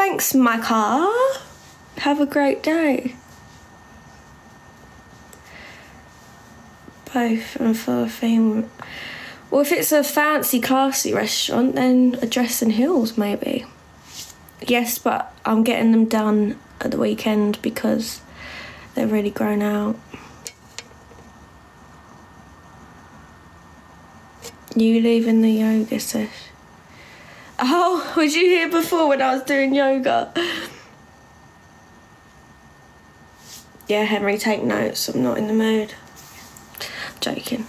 Thanks, my car. Have a great day. Both and for a theme. Well, if it's a fancy, classy restaurant, then a dress and heels, maybe. Yes, but I'm getting them done at the weekend because they're really grown out. You leaving the yoga sesh? Oh, was you here before when I was doing yoga? Yeah, Henry, take notes. I'm not in the mood. joking.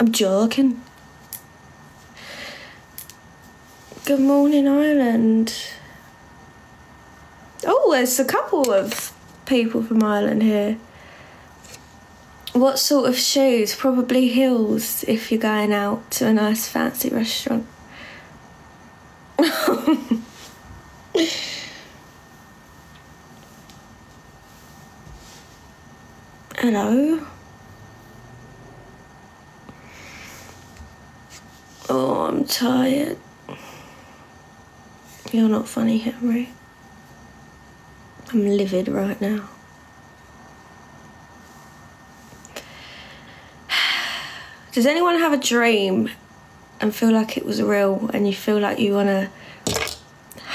I'm joking. Good morning, Ireland. Oh, there's a couple of people from Ireland here. What sort of shoes? Probably heels if you're going out to a nice fancy restaurant. Hello. Oh, I'm tired. You're not funny, Henry. I'm livid right now. Does anyone have a dream and feel like it was real and you feel like you want to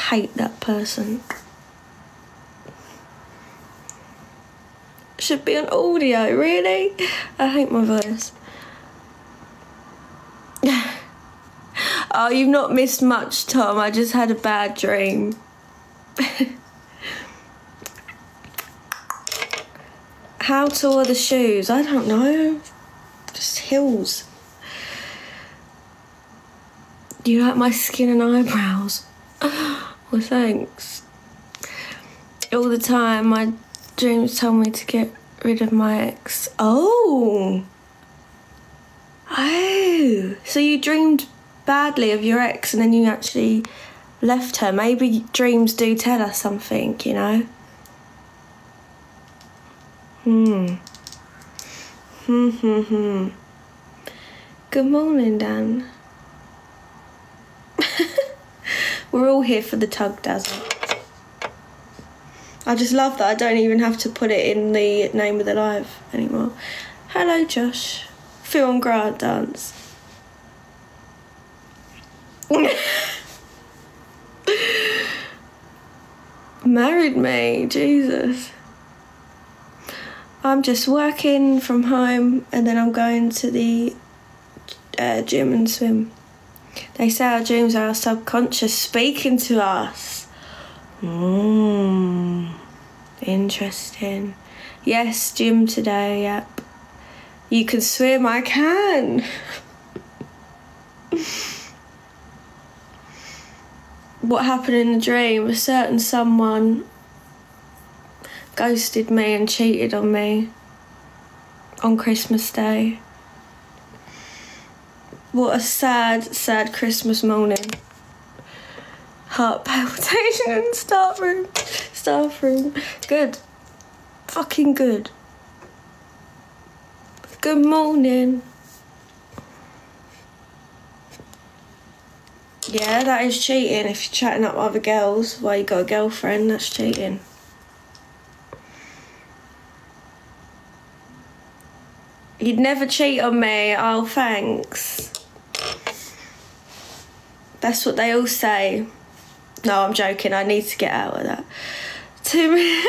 hate that person? Should be on audio, really? I hate my voice. oh, you've not missed much, Tom. I just had a bad dream. How tall are the shoes? I don't know. Just hills. Do you like my skin and eyebrows? well, thanks. All the time, my dreams tell me to get rid of my ex. Oh! Oh! So you dreamed badly of your ex and then you actually left her. Maybe dreams do tell us something, you know? Hmm. Hmm, hmm, hmm. Good morning, Dan. We're all here for the tug dazzle. I just love that I don't even have to put it in the name of the live anymore. Hello, Josh. Phil and Grant dance. Married me, Jesus. I'm just working from home and then I'm going to the uh, gym and swim. They say our dreams are our subconscious speaking to us. Mmm. Interesting. Yes, gym today, yep. You can swim, I can. what happened in the dream? A certain someone ghosted me and cheated on me on Christmas Day. What a sad, sad Christmas morning. Heart palpitation staff room. Staff room. Good. Fucking good. Good morning. Yeah, that is cheating. If you're chatting up other girls while you got a girlfriend, that's cheating. You'd never cheat on me. Oh, thanks. That's what they all say. No, I'm joking. I need to get out of that. Me.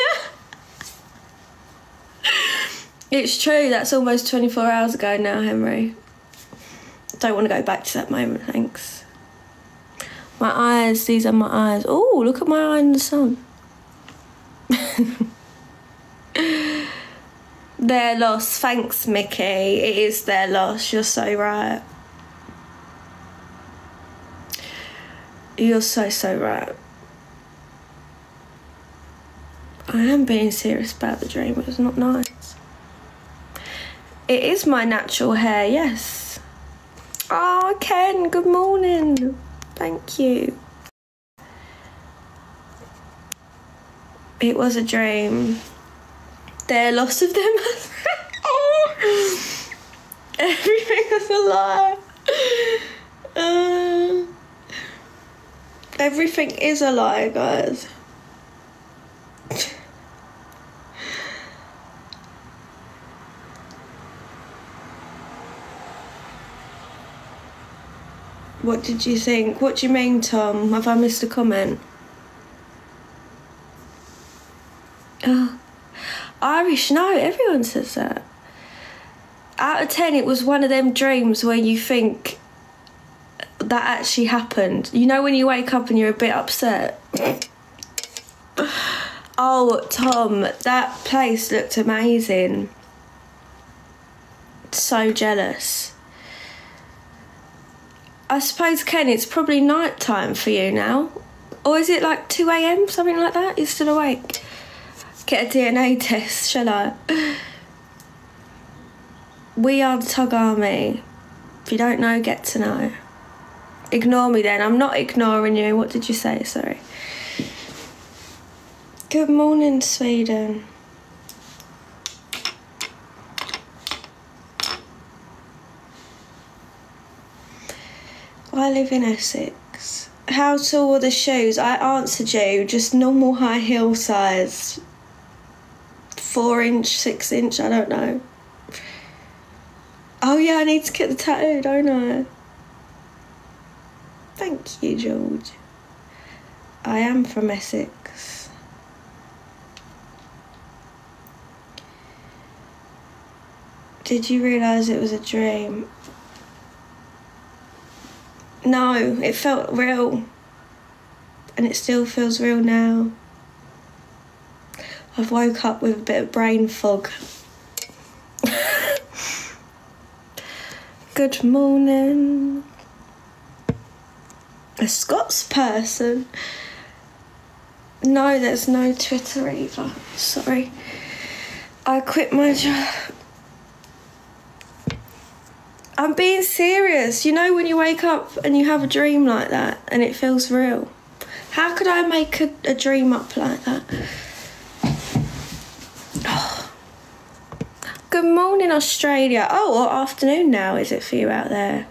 it's true. That's almost 24 hours ago now, Henry. Don't want to go back to that moment, thanks. My eyes, these are my eyes. Oh, look at my eye in the sun. their loss. Thanks, Mickey. It is their loss. You're so right. You're so, so right. I am being serious about the dream. it's not nice. It is my natural hair, yes. Oh, Ken, good morning. Thank you. It was a dream. Their loss of them. Oh, everything is a lie. Uh, Everything is a lie, guys. What did you think? What do you mean, Tom? Have I missed a comment? Oh. Irish, no, everyone says that. Out of 10, it was one of them dreams where you think that actually happened. You know, when you wake up and you're a bit upset? oh, Tom, that place looked amazing. So jealous. I suppose, Ken, it's probably night time for you now. Or is it like 2 a.m., something like that? You're still awake? Get a DNA test, shall I? We are the Tug Army. If you don't know, get to know. Ignore me then. I'm not ignoring you. What did you say? Sorry. Good morning, Sweden. I live in Essex. How tall are the shoes? I answered you, just normal high heel size. Four inch, six inch, I don't know. Oh yeah, I need to get the tattoo, don't I? Thank you, George. I am from Essex. Did you realise it was a dream? No, it felt real. And it still feels real now. I've woke up with a bit of brain fog. Good morning. A Scots person. No, there's no Twitter either. Sorry. I quit my job. I'm being serious. You know when you wake up and you have a dream like that and it feels real. How could I make a, a dream up like that? Good morning, Australia. Oh, what afternoon now is it for you out there?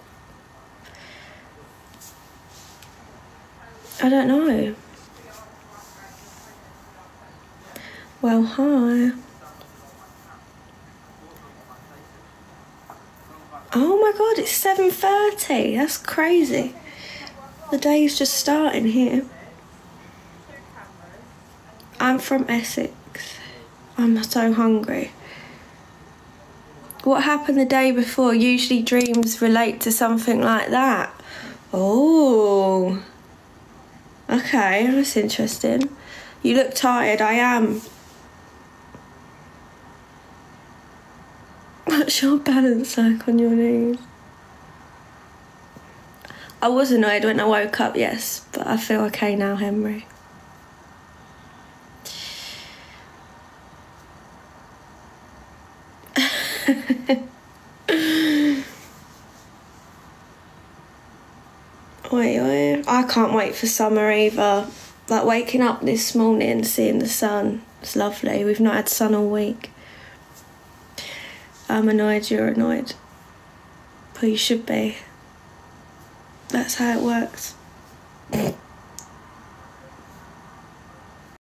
I don't know. Well, hi. Oh my god, it's 7:30. That's crazy. The day's just starting here. I'm from Essex. I'm so hungry. What happened the day before? Usually dreams relate to something like that. Oh. Okay, that's interesting. You look tired, I am. What's your balance like on your knees? I was annoyed when I woke up, yes, but I feel okay now, Henry. Oi, oi. I can't wait for summer either. Like waking up this morning, and seeing the sun. It's lovely. We've not had sun all week. I'm annoyed you're annoyed. But you should be. That's how it works.